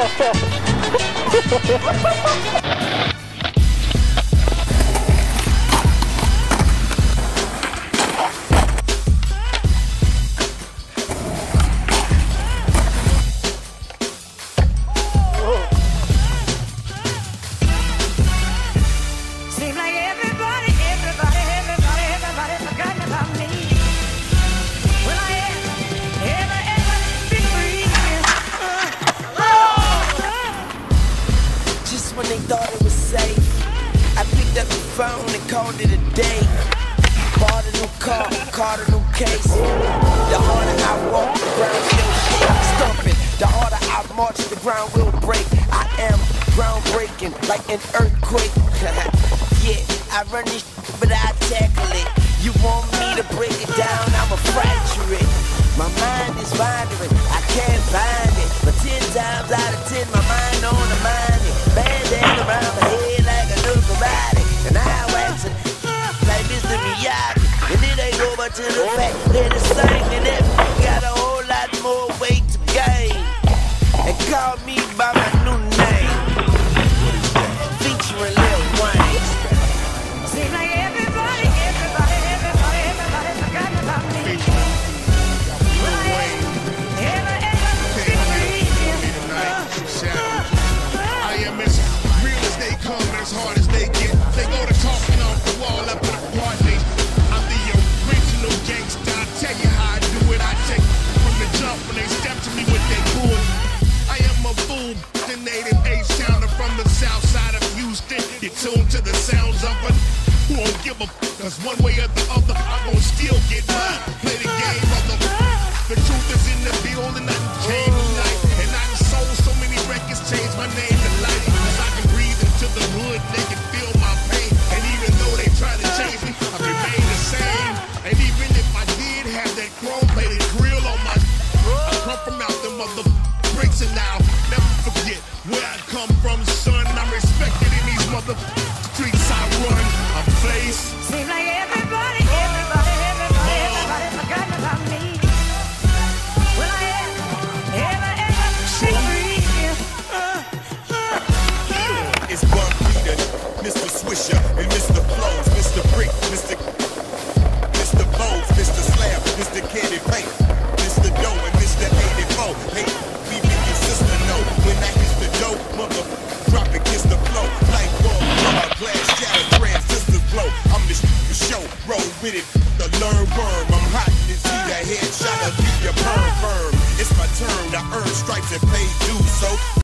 Seems like everybody, they thought it was safe, I picked up the phone and called it a day. Bought a new car, caught a new case. The harder I walk, the ground still shake. Stumping. The harder I march, the ground will break. I am groundbreaking, like an earthquake. yeah, I run this, but I tackle it. You want me to break it down? I'ma fracture it. My mind is wandering, I can't find it. But ten times out of ten, my Miyagi. And it ain't over to the fact that it's singing it. H-towner from the south side of Houston. You tune to the sounds of it. Who won't give a f- Cause one way or the other, I'm gonna still get mine. Play the game of the The truth is in the building, nothing came tonight. And I done sold so many records, changed my name to life. Cause I can breathe into the hood, they can feel Swisher, and Mr. Flows, Mr. Brick, Mr. Mr. Bows, Mr. Slab, Mr. Candy Paint, Mr. Doe, and Mr. 84. Hey, we make your sister know when I hit the dough, mother, drop it, kiss the flow. Light bulb, rubber, glass, shatter, transistors blow. I'm the show, roll with it, the learn worm. I'm hot to see the headshot, I'll leave your perm firm. It's my turn to earn stripes and pay dues, so